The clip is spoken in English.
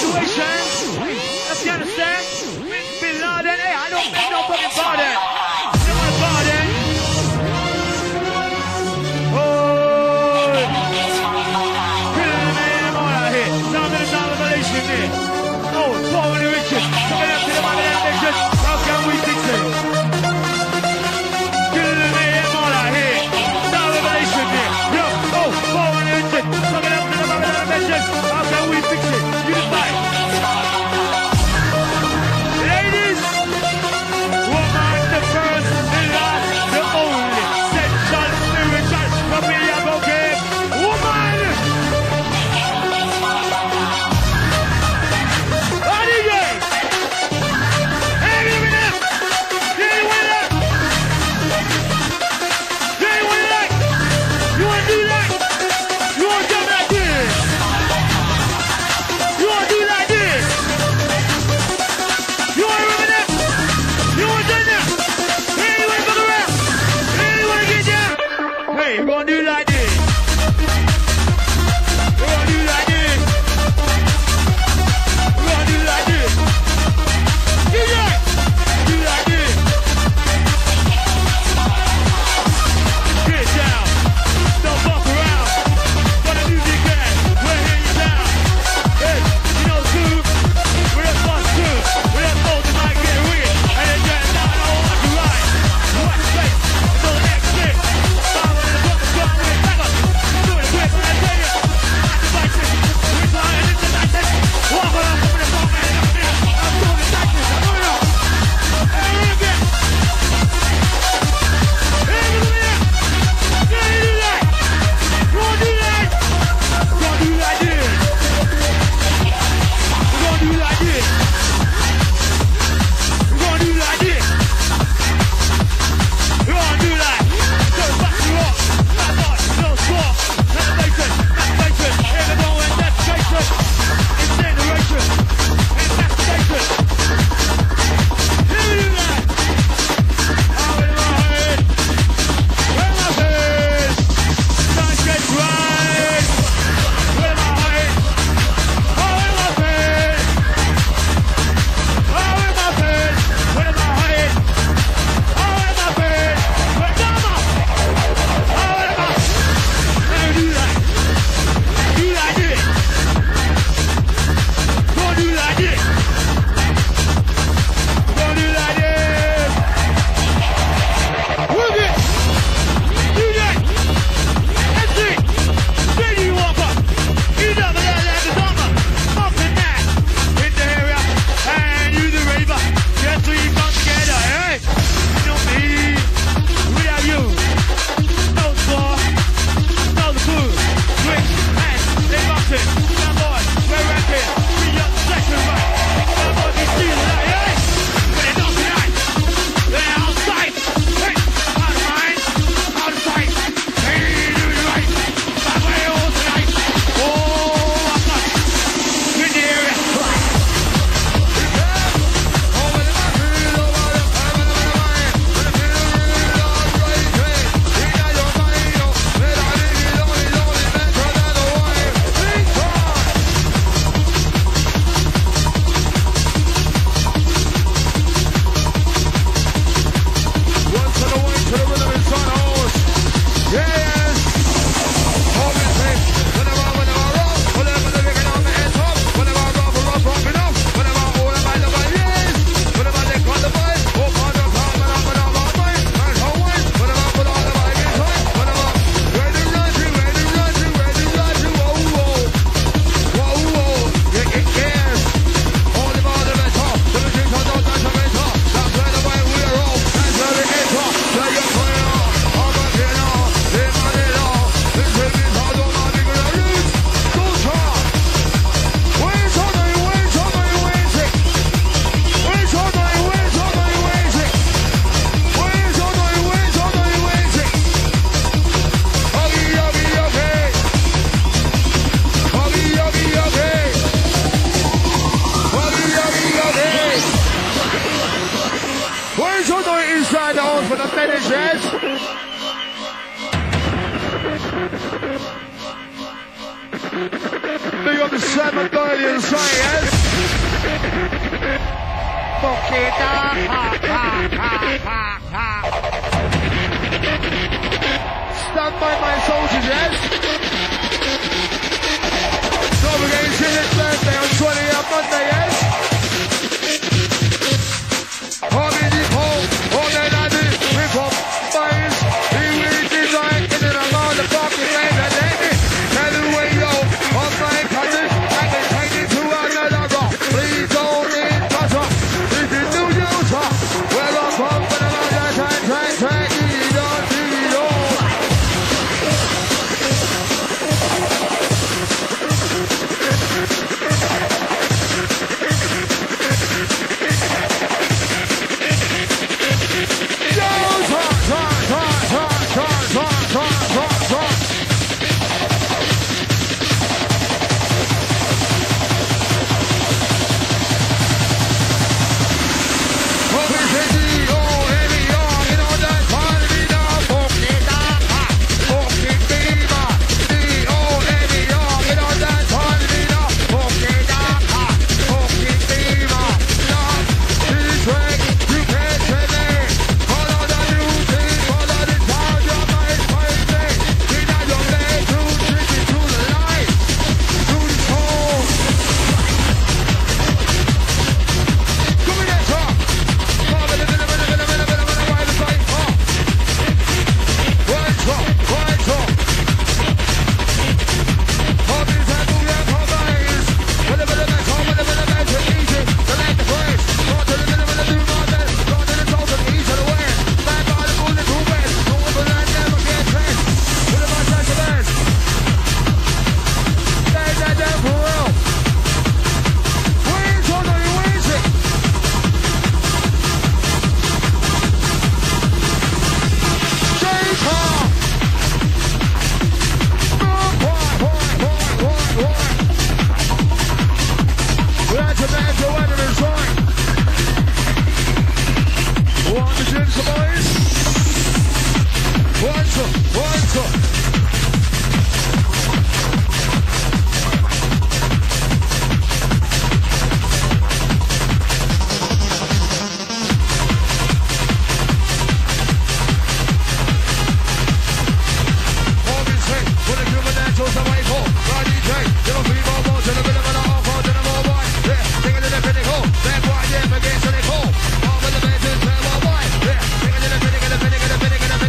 situation. Afghanistan, Bin Laden. Hey, I don't, I don't fucking bother. Up the seven billion say, yes? Fuck it up, ha, ha, ha, ha, ha. Stand by my soldiers, yes? See this Thursday on 20